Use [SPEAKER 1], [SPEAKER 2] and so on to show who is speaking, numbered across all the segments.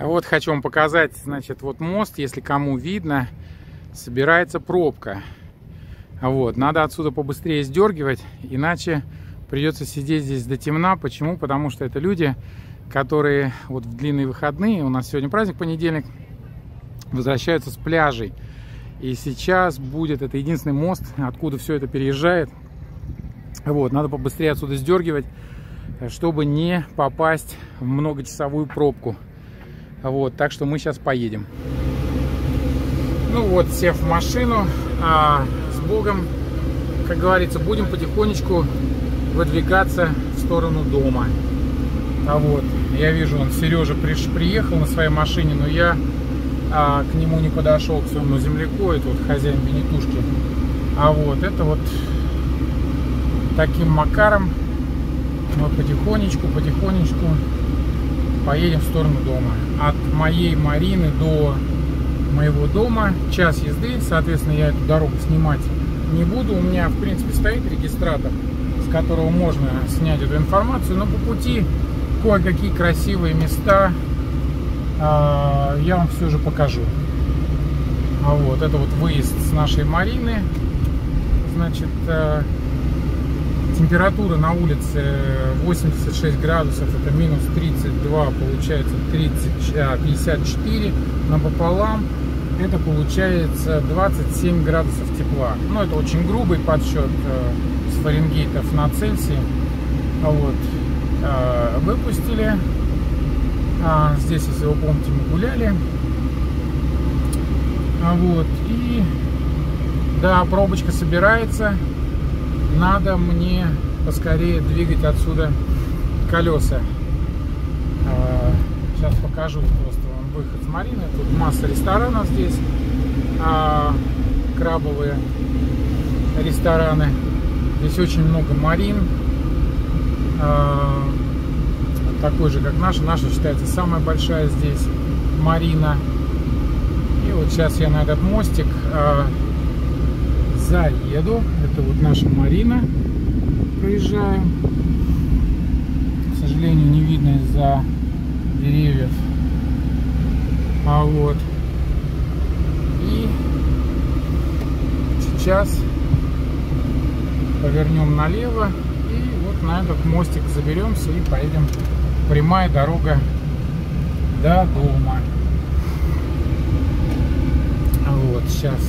[SPEAKER 1] Вот хочу вам показать, значит, вот мост, если кому видно, собирается пробка. Вот, надо отсюда побыстрее сдергивать, иначе придется сидеть здесь до темна. Почему? Потому что это люди, которые вот в длинные выходные, у нас сегодня праздник понедельник, возвращаются с пляжей. И сейчас будет, это единственный мост, откуда все это переезжает. Вот, надо побыстрее отсюда сдергивать, чтобы не попасть в многочасовую пробку. Вот, так что мы сейчас поедем. Ну вот, сев в машину, а, с Богом, как говорится, будем потихонечку выдвигаться в сторону дома. А вот, я вижу, он Сережа приехал на своей машине, но я а, к нему не подошел, к своему земляку, это вот хозяин Бенетушки. А вот, это вот таким макаром мы потихонечку, потихонечку поедем в сторону дома. От моей Марины до моего дома час езды, соответственно, я эту дорогу снимать не буду. У меня, в принципе, стоит регистратор, с которого можно снять эту информацию, но по пути кое-какие красивые места э, я вам все же покажу. А вот, это вот выезд с нашей Марины. Значит, э, Температура на улице 86 градусов, это минус 32, получается 30, 54 напополам. Это получается 27 градусов тепла. Ну, это очень грубый подсчет э, с фаренгейтов на Цельсий. Вот. Э, выпустили. А, здесь, если вы помните, мы гуляли. А, вот. И да, пробочка собирается надо мне поскорее двигать отсюда колеса. Сейчас а, покажу просто вам выход с Марины. Тут масса ресторанов здесь. А, крабовые рестораны. Здесь очень много марин. А, такой же, как наша. Наша считается самая большая здесь марина. И вот сейчас я на этот мостик заеду. Это вот наша Марина. Проезжаем. К сожалению, не видно из-за деревьев. А вот. И сейчас повернем налево. И вот на этот мостик заберемся и поедем. Прямая дорога до дома. Вот, сейчас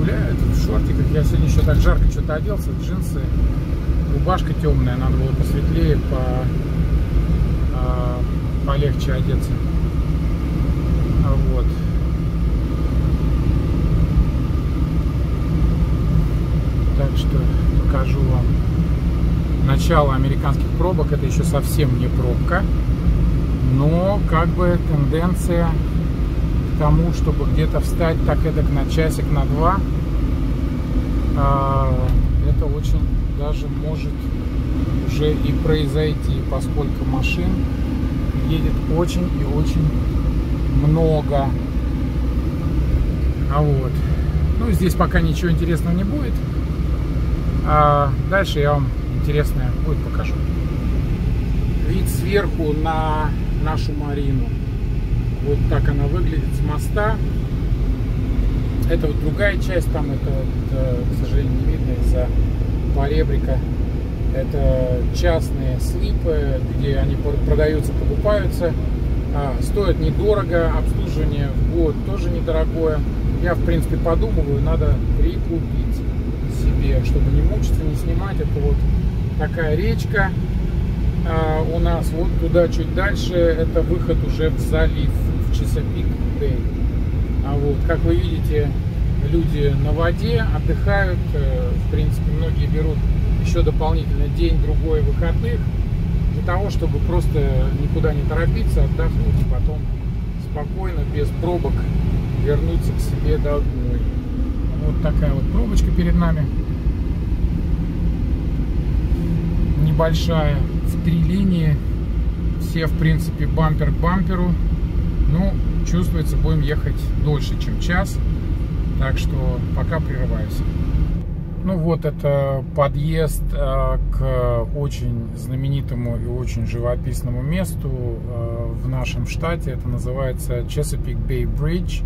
[SPEAKER 1] люди гуляют в шортиках. Я сегодня еще так жарко что-то оделся, джинсы, рубашка темная, надо было посветлее, по, а, полегче одеться. Вот. Так что покажу вам начало американских пробок. Это еще совсем не пробка, но как бы тенденция тому, чтобы где-то встать так эдак на часик, на два, а, это очень даже может уже и произойти, поскольку машин едет очень и очень много. А вот. Ну, здесь пока ничего интересного не будет. А дальше я вам интересное будет покажу. Вид сверху на нашу Марину. Вот так она выглядит с моста. Это вот другая часть, там это, вот, э, к сожалению, не видно из-за поребрика. Это частные слипы, где они продаются, покупаются. А, стоят недорого, обслуживание в год тоже недорогое. Я, в принципе, подумываю, надо прикупить себе, чтобы не мучиться, не снимать. Это вот такая речка а, у нас. Вот туда чуть дальше, это выход уже в залив. Chesapeake Bay. А вот, как вы видите, люди на воде отдыхают. Э, в принципе, многие берут еще дополнительно день-другой выходных для того, чтобы просто никуда не торопиться, отдохнуть и потом спокойно, без пробок вернуться к себе домой. Вот такая вот пробочка перед нами. Небольшая, в три линии. Все, в принципе, бампер к бамперу. Ну, чувствуется, будем ехать дольше, чем час. Так что пока прерываюсь. Ну вот это подъезд э, к очень знаменитому и очень живописному месту э, в нашем штате. Это называется Chesapeake Bay Bridge.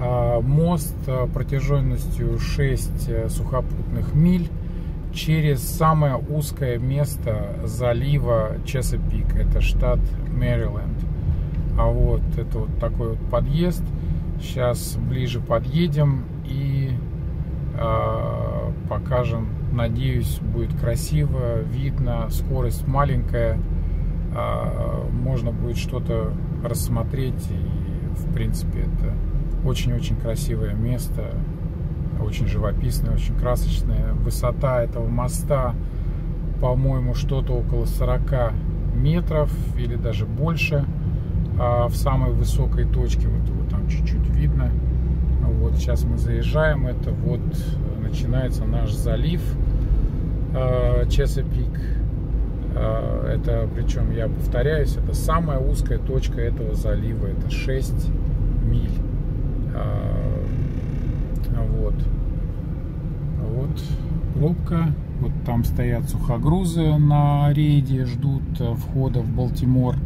[SPEAKER 1] Э, мост протяженностью 6 сухопутных миль через самое узкое место залива Чесапик. Это штат Мэриленд. А вот это вот такой вот подъезд. Сейчас ближе подъедем и э, покажем. Надеюсь, будет красиво, видно, скорость маленькая. Э, можно будет что-то рассмотреть. И, в принципе, это очень-очень красивое место. Очень живописное, очень красочное. Высота этого моста, по-моему, что-то около 40 метров или даже больше. А в самой высокой точке, вот его там чуть-чуть видно, вот сейчас мы заезжаем, это вот начинается наш залив Чесапик. Это, причем я повторяюсь, это самая узкая точка этого залива, это 6 миль. Вот. Вот пробка. Вот там стоят сухогрузы на рейде, ждут входа в Балтимор.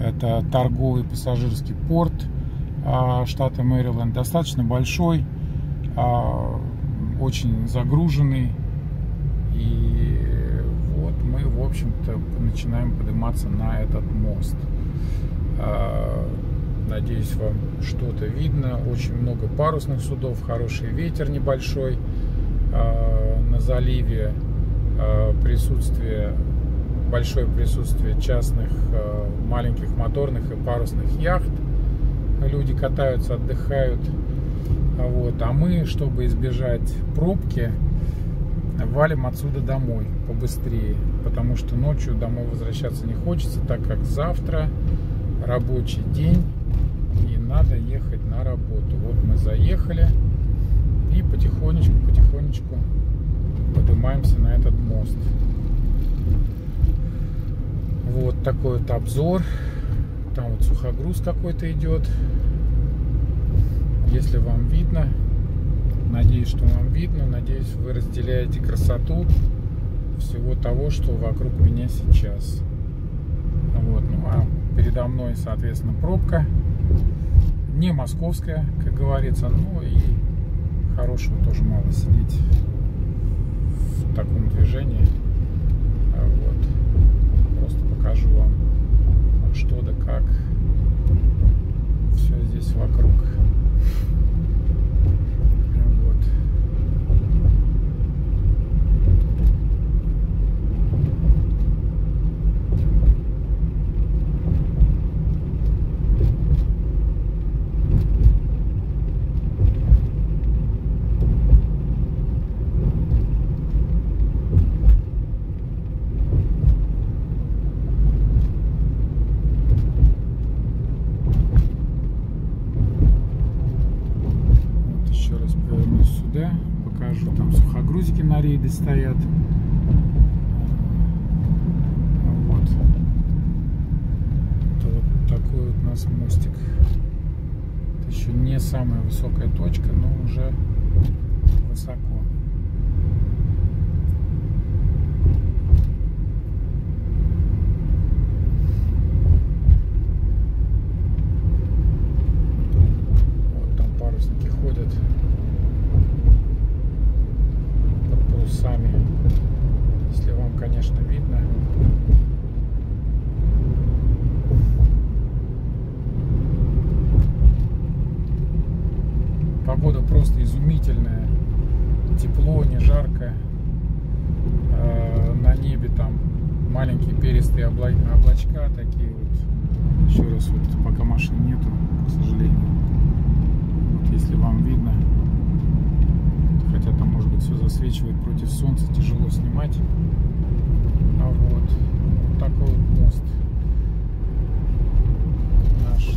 [SPEAKER 1] Это торговый пассажирский порт а, штата Мэриленд. Достаточно большой, а, очень загруженный. И вот мы, в общем-то, начинаем подниматься на этот мост. А, надеюсь, вам что-то видно. Очень много парусных судов, хороший ветер небольшой на заливе, присутствие большое присутствие частных э, маленьких моторных и парусных яхт. Люди катаются, отдыхают. Вот. А мы, чтобы избежать пробки, валим отсюда домой побыстрее. Потому что ночью домой возвращаться не хочется, так как завтра рабочий день и надо ехать на работу. Вот мы заехали и потихонечку-потихонечку поднимаемся на этот мост. Вот такой вот обзор. Там вот сухогруз какой-то идет. Если вам видно, надеюсь, что вам видно, надеюсь, вы разделяете красоту всего того, что вокруг меня сейчас. Вот, ну а передо мной, соответственно, пробка. Не московская, как говорится, но и хорошего тоже мало сидеть в таком движении. Покажу вам что да как. Все здесь вокруг рейды стоят. Вот. Это вот такой вот у нас мостик. Это еще не самая высокая точка, но уже высоко. здесь вот пока машин нету, к сожалению. Вот если вам видно, хотя там может быть все засвечивает против солнца, тяжело снимать. А вот, вот такой вот мост наш.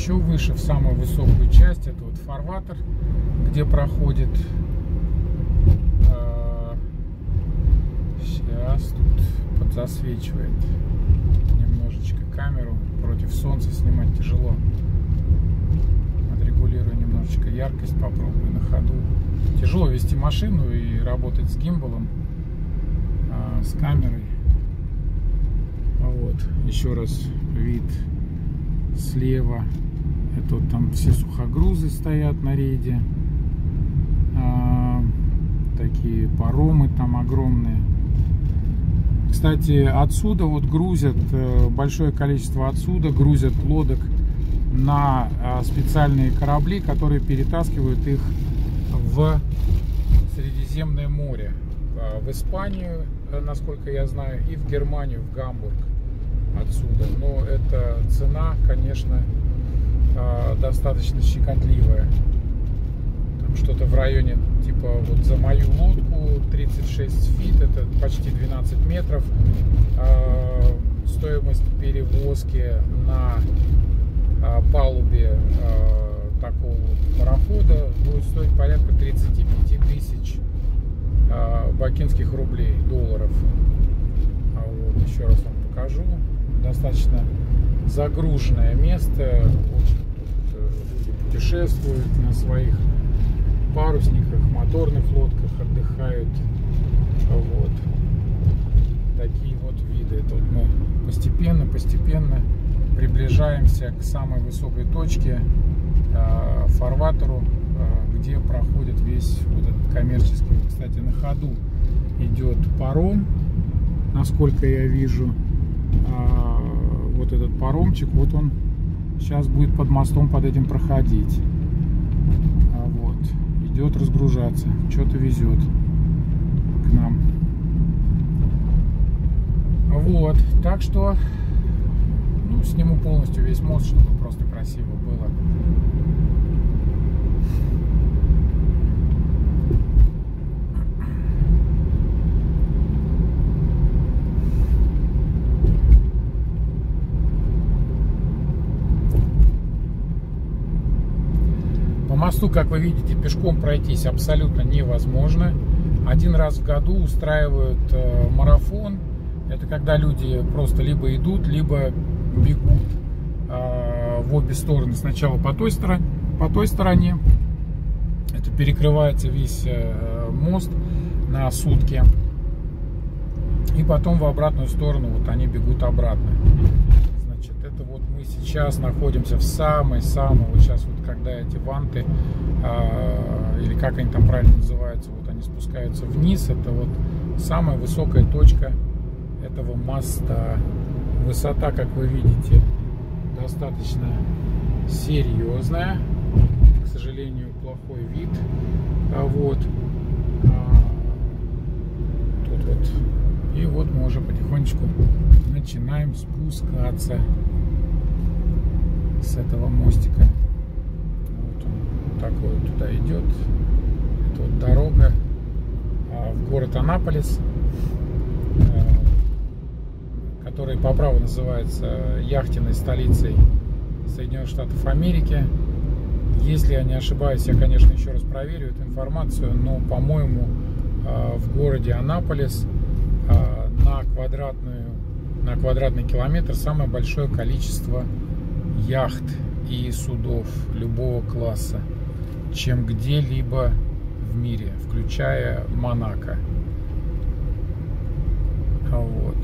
[SPEAKER 1] Еще выше, в самую высокую часть, это вот фарватер, где проходит сейчас тут подзасвечивает немножечко камеру против солнца снимать тяжело. Отрегулирую немножечко яркость попробую на ходу. Тяжело вести машину и работать с гимбалом а, с камерой. Вот еще раз вид слева это вот там все сухогрузы стоят на рейде а, такие паромы там огромные кстати отсюда вот грузят э, большое количество отсюда грузят лодок на а, специальные корабли которые перетаскивают их в Средиземное море а, в Испанию э, насколько я знаю и в Германию в Гамбург отсюда. Но эта цена, конечно, а, достаточно щекотливая. Там что-то в районе, типа, вот за мою лодку 36 фит, это почти 12 метров. А, стоимость перевозки на а, палубе такого парохода будет стоить порядка 35 тысяч бакинских рублей, долларов. А вот еще раз вам покажу достаточно загруженное место. Тут э, люди путешествуют на своих парусниках, моторных лодках, отдыхают. Вот. Такие вот виды. Вот мы постепенно, постепенно приближаемся к самой высокой точке, э, фарватеру, э, где проходит весь вот этот коммерческий. Кстати, на ходу идет паром, насколько я вижу. Вот этот паромчик, вот он сейчас будет под мостом под этим проходить. А вот, идет разгружаться, что-то везет к нам. Вот, так что, ну, сниму полностью весь мост, чтобы просто красиво было. Мосту, как вы видите, пешком пройтись абсолютно невозможно. Один раз в году устраивают э, марафон. Это когда люди просто либо идут, либо бегут э, в обе стороны. Сначала по той, стороне, по той стороне. Это перекрывается весь э, мост на сутки. И потом в обратную сторону вот они бегут обратно мы сейчас находимся в самой-самой, вот сейчас вот когда эти ванты, э, или как они там правильно называются, вот они спускаются вниз, это вот самая высокая точка этого моста. Высота, как вы видите, достаточно серьезная, к сожалению, плохой вид. А вот а, тут вот и вот мы уже потихонечку начинаем спускаться с этого мостика. Вот он такой вот туда идет. Это вот дорога а, в город Анаполис, а, который по праву называется яхтенной столицей Соединенных Штатов Америки. Если я не ошибаюсь, я, конечно, еще раз проверю эту информацию, но, по-моему, а, в городе Анаполис на квадратную на квадратный километр самое большое количество яхт и судов любого класса, чем где-либо в мире, включая Монако. Вот.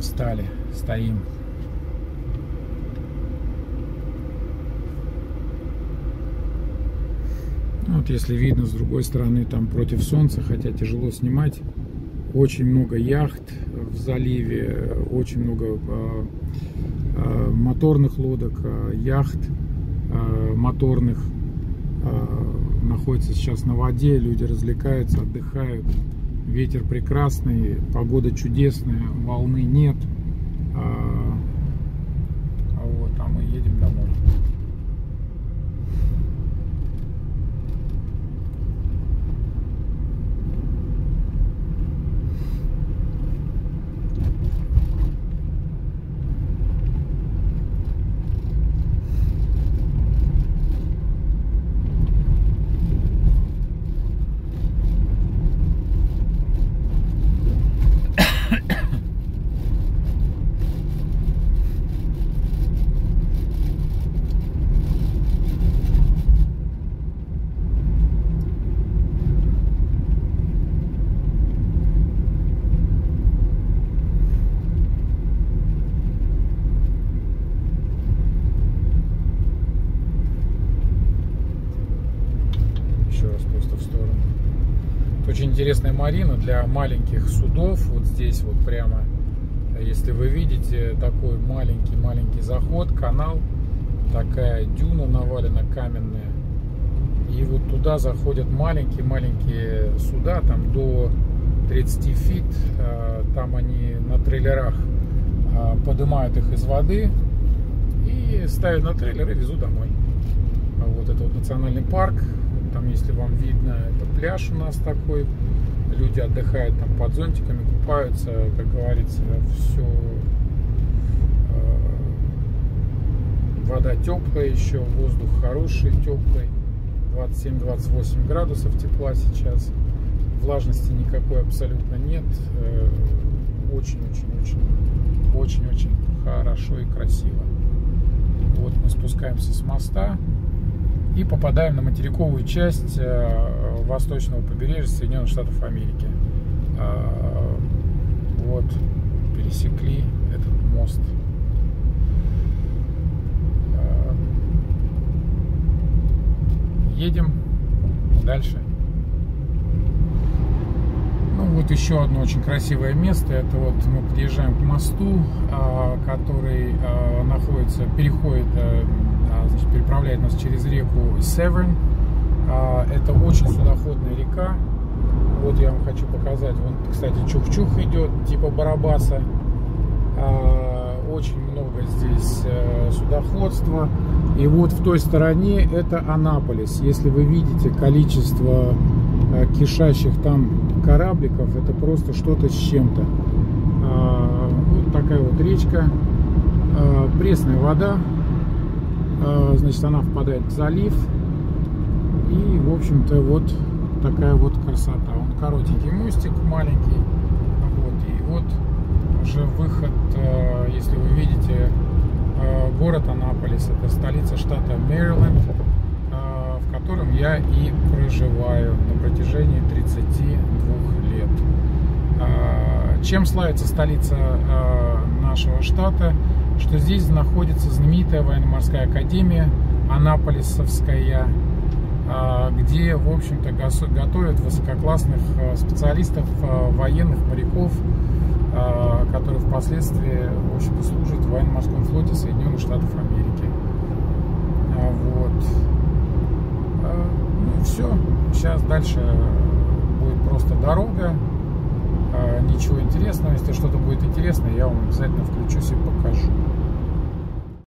[SPEAKER 1] Встали, стоим. Вот если видно с другой стороны, там против солнца, хотя тяжело снимать, очень много яхт в заливе, очень много э, э, моторных лодок, э, яхт моторных находятся сейчас на воде, люди развлекаются, отдыхают. Ветер прекрасный, погода чудесная, волны нет. А вот, а мы едем домой. Интересная марина для маленьких судов. Вот здесь вот прямо, если вы видите, такой маленький-маленький заход, канал, такая дюна навалена каменная. И вот туда заходят маленькие-маленькие суда, там до 30 фит. А, там они на трейлерах а, поднимают их из воды и ставят на трейлер и везут домой. А вот это вот национальный парк. Там, если вам видно, это пляж у нас такой. Люди отдыхают там под зонтиками, купаются, как говорится, все. Вода теплая еще, воздух хороший, теплый. 27-28 градусов тепла сейчас. Влажности никакой абсолютно нет. Очень-очень-очень, э, очень-очень хорошо и красиво. Вот мы спускаемся с моста и попадаем на материковую часть э, восточного побережья Соединенных Штатов Америки. Э, вот, пересекли этот мост. едем дальше. Ну вот еще одно очень красивое место. Это вот мы подъезжаем к мосту, а, который а, находится, переходит, а, значит, переправляет нас через реку Северн. Это очень судоходная река. Вот я вам хочу показать. Вон, кстати, чух-чух идет, типа Барабаса очень много здесь э, судоходства. И вот в той стороне это Анаполис. Если вы видите количество э, кишащих там корабликов, это просто что-то с чем-то. А, вот такая вот речка, а, пресная вода, а, значит, она впадает в залив. И, в общем-то, вот такая вот красота. Он коротенький мостик, маленький. Вот, и вот уже выход, э, если вы видите, э, город Анаполис, это столица штата Мэриленд, э, в котором я и проживаю на протяжении 32 лет. Чем славится столица нашего штата? Что здесь находится знаменитая военно-морская академия Анаполисовская, где, в общем-то, готовят высококлассных специалистов, военных, моряков, а, который впоследствии, в общем-то, служит в военно-морском флоте Соединенных Штатов Америки. А, вот. А, ну, все. Сейчас дальше будет просто дорога. Ничего интересного. Если что-то будет интересно, я вам обязательно включусь и покажу.